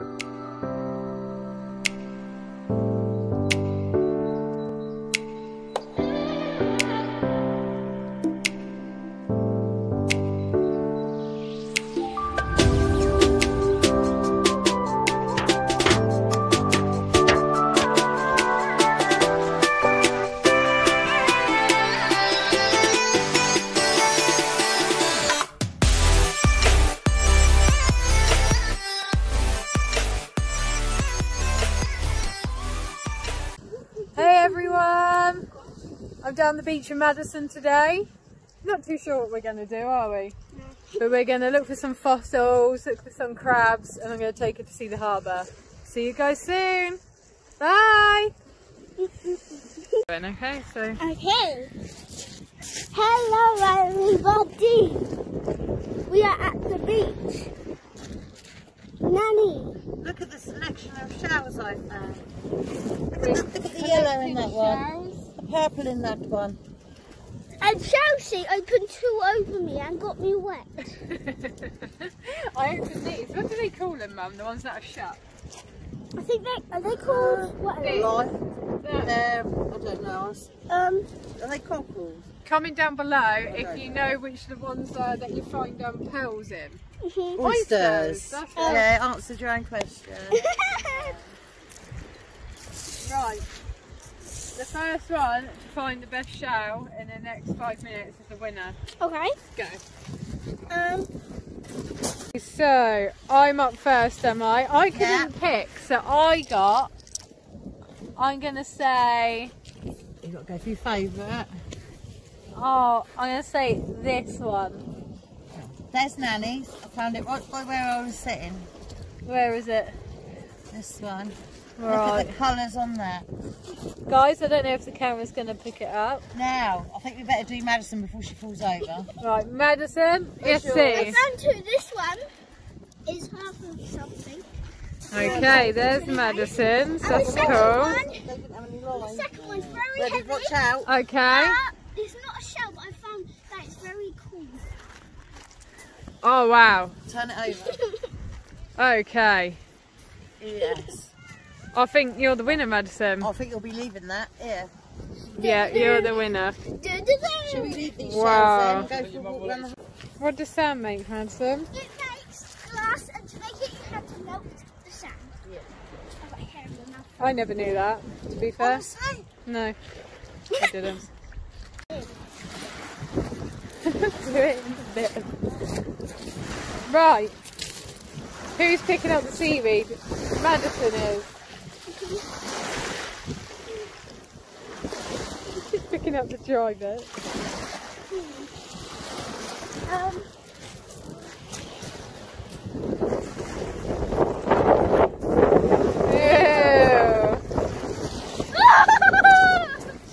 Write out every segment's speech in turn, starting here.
Hey the beach in Madison today. Not too sure what we're going to do, are we? But we're going to look for some fossils, look for some crabs, and I'm going to take her to see the harbour. See you guys soon! Bye! okay, so Okay. Hello, everybody. We are at the beach. Nanny. Look at the selection of shells I found. Look at the, look at the yellow in that one. The purple in that one. And Chelsea opened two over me and got me wet. I opened these. What do they call them, Mum? The ones that are shut? I think they are they called what are they? Life. They're- They're, I don't know. Um, Are they cockles? Comment down below if you know which the ones are that you find um, pearls in. mhm. Oysters, that's it. Yeah, answered your own question. Right. The first one to find the best shell in the next five minutes is the winner. okay. Go. Um, So I'm up first, am I? I couldn't pick, so I got. I'm gonna say. You've got to go for your favourite. Oh, I'm gonna say this one. There's Nanny's. I found it right by where I was sitting. Where is it? This one. Look Right, at the colours on that. guys. I don't know if the camera's gonna pick it up. Now, I think we better do Madison before she falls over. Right, Madison. Yes, I see. found two. This one is half of something. Okay, there's Madison's. And That's second cool. one, They didn't have any the second one's very Ready, heavy. watch out. Okay. Uh, it's not a shell, but I found that it's very cool. Oh wow. Turn it over. Okay. Yes. I think you're the winner, Madison. I think you'll be leaving that. Yeah. Yeah, you're the winner. Should we leave these Wow. shells then? Go for a walk the What does Sam make, Madison? It makes glass, and to make it, you have to melt the sand. Yeah. I've got hair in my mouth. I never knew that, to be fair. Honestly? No, I didn't. Do it in a bit. Right. Who's picking up the seaweed? Madison is. She's picking up the dry bit. Um,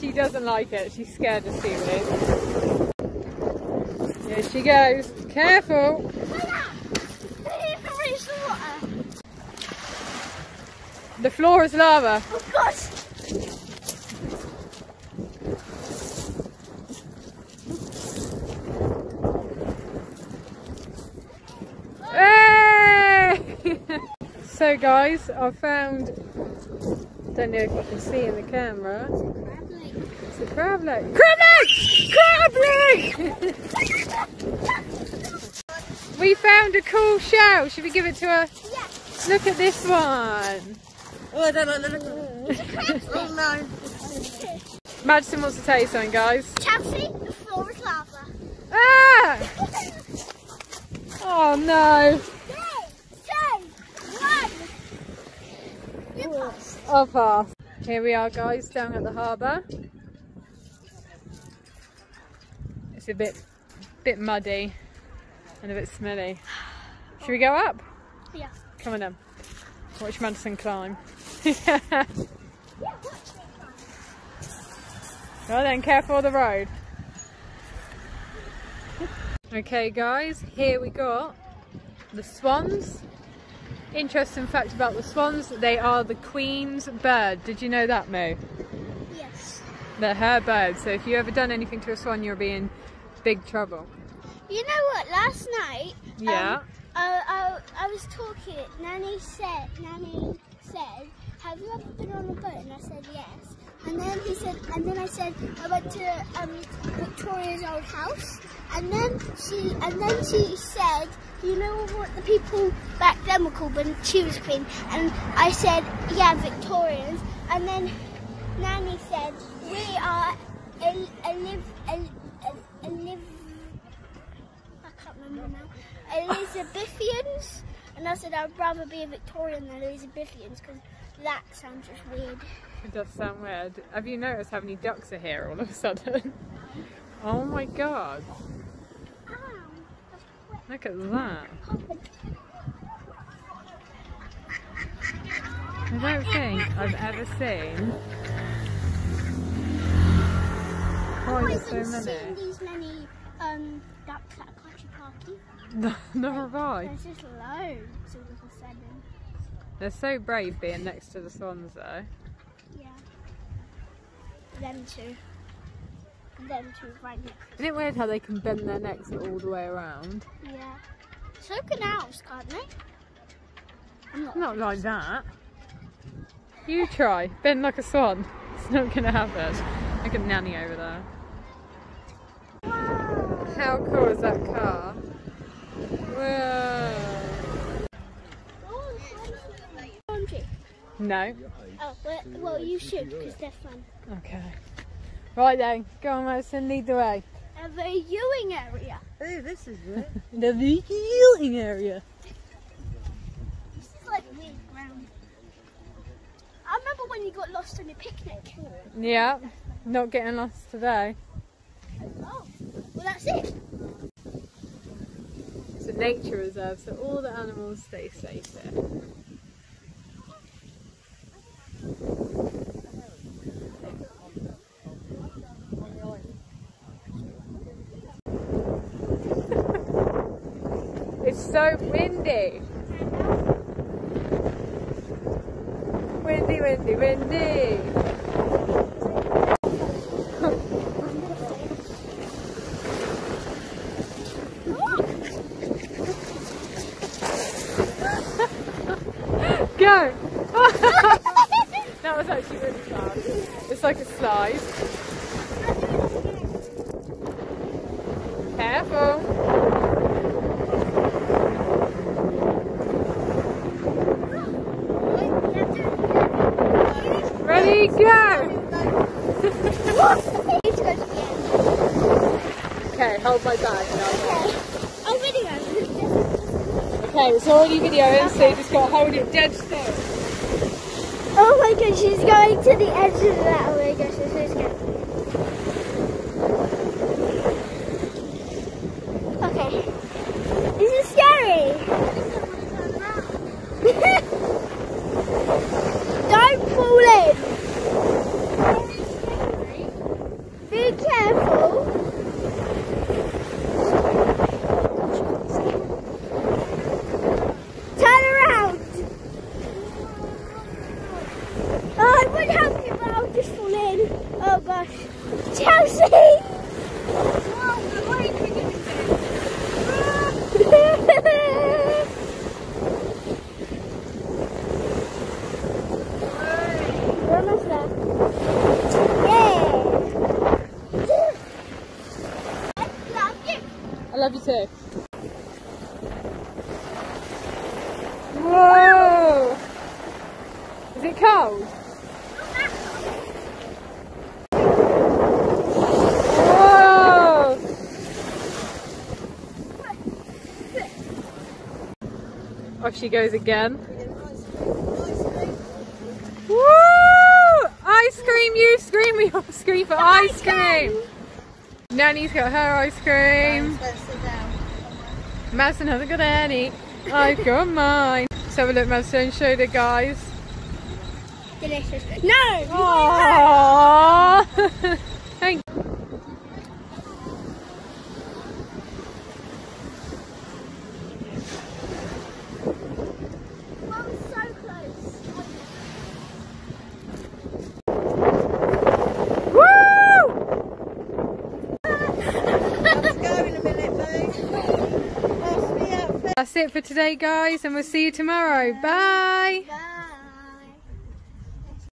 She doesn't like it. She's scared of seaweed. Here she goes. Careful. The floor is lava. Oh gosh. Hey! so guys, I found, don't know if you can see in the camera, it's a crab leg. Crab leg! Crab leg! we found a cool shell. Should we give it to her? Yeah. Look at this one. Oh, I don't like the look of it. Oh no. Madison wants to tell you something, guys. Chelsea, the floor is lava. Ah! Oh no. Three, two, one. You pass. Here we are, guys, down at the harbour. It's a bit, bit muddy and a bit smelly. Should we go up? Yeah. Come on then. Watch Madison climb. Yeah, well then, careful of the road. Okay, guys, here we got the swans. Interesting fact about the swans: they are the queen's bird. Did you know that, Moo? Yes. They're her bird, so if you ever done anything to a swan, you'll be in big trouble. You know what? Last night, Yeah. um, I, I, I was talking. Nanny said, Nanny "Have you ever been on a boat?" And I said yes. And then he said, and then I said, I went to um, Victoria's old house. And then she, and then she said, you know what the people back then were called when she was queen? And I said, yeah, Victorians. And then Nanny said, we are a, a live, a, a, a live, I can't remember now, Elizabethans. And I said I'd rather be a Victorian than Elizabethans because that sounds just weird. It does sound weird. Have you noticed how many ducks are here all of a sudden? Oh my god. Ow. Look at that. I don't think I've ever seen quite never so seen many. these many um, ducks at a country party. Never have I. There's just loads all of a sudden. They're so brave being next to the swans though. Yeah. Them two. Them two right next. Isn't it weird how they can bend their necks all the way around? Yeah. So can owls, can't they? I'm not. Not like that. You try. Bend like a swan. It's not going to happen. Look at Nanny over there. How cool is that car? Whoa. No. Oh, well, well you should because they're fun. Okay. Right then. Go on, Madison. Lead the way. Uh, a viewing area. Oh, this is good. The viewing area. This is like weird ground. I remember when you got lost on your picnic. Yeah. Not getting lost today. Oh, well that's it. It's a nature reserve, so all the animals stay safe here. it's windy. Windy, windy. Go! that was actually really fast. It's like a slide. Careful. Ready, go! Okay, hold my bag now. Oh, okay, it's already videoing, so you just gotta hold it dead still. Oh my god, she's going to the edge of that. Oh my gosh, I'm so scared. Okay. This is scary. Don't fall in. Be careful. Turn around. Oh, I would help you, but I'll just fall in. Oh gosh. Chelsea! We're almost there. Yeah! Love you. Whoa! Is it cold? Whoa! Off she goes again. Woo! Ice cream, you scream, we all scream for ice cream. Nanny's got her ice cream. Let's sit down. Madison hasn't got any. I've got mine. Let's have a look, Madison. Show the guys. Delicious. No! Aww. Thank Mum, so close. Woo! Let's go in a minute, Boo. Pass me out first. That's it for today, guys, and we'll see you tomorrow. Bye. Bye.